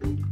Bye.